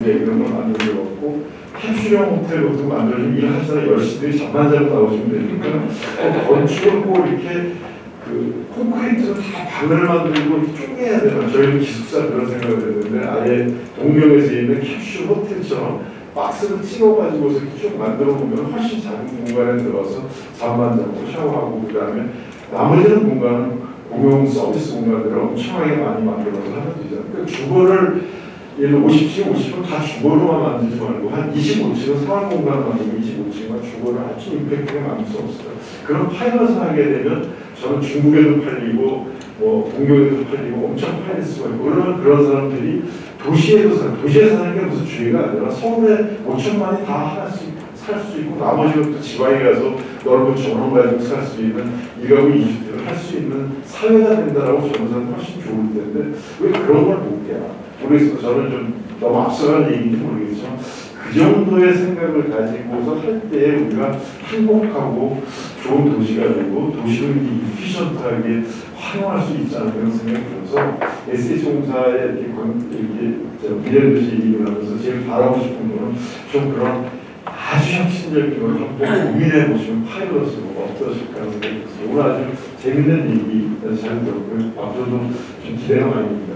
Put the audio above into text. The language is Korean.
네, 이런 걸 만들어갖고 캡슐형 호텔 로도 만들어주면 이 하시는 열심히 잠만 자고 나오시면 되니까 또 건축을 꼭 이렇게 그 콘크리트로 다 방을 만들고 쪼개야 되나 저희는 기숙사 그런 생각을 했는데 아예 동명에서 있는 캡슐 호텔처럼 박스를 찍어가지고서 쭉 만들어 보면 훨씬 작은 공간에 들어가서 잠만 자고 샤워하고 그 다음에 나머지는 공간은 공용 서비스 공간들을 엄청나게 많이 만들어서 하면 되잖아요. 그 주거를 예를 들어 50층, 50층 다 주거로만 만들지 말고 한 25층은 생활 공간을 만들고 25층만 주거를 아주 임팩트가 많을 수 없어요. 그런 파일럿을 하게 되면 저는 중국에도 팔리고 뭐 동경에도 팔리고 엄청 팔릴 수가 있고 그러면 그런 사람들이 도시에도 사 도시에 사는 게 무슨 주의가 아니라 서울에 5천만이 다 하나씩 살 수 있고 나머지 것도 지방에 가서 넓은 정원 가지고 살 수 있는 일가구 이주택을 할 수 있는 사회가 된다라고 저는 생각하면 훨씬 좋을 텐데 왜 그런 걸 못 해야 모르겠어요. 저는 좀 너무 앞서가는 얘기인지 모르겠지만 그 정도의 생각을 가지고서 할 때 우리가 행복하고 좋은 도시가 되고 도시를 이피션트하게 활용할 수 있지 않을까 그런 생각이 들어서 SH공사의 이렇게, 미래도시 얘기를 하면서 제일 바라고 싶은 거는 좀 그런 아 주 혁신적인 걸 한번 고민해 보시면 파일럿으로 어떠실까 들었어요. 오늘 아주 재밌는 얘기 잘 들었고요. 앞으로도 좀 기대가 많이.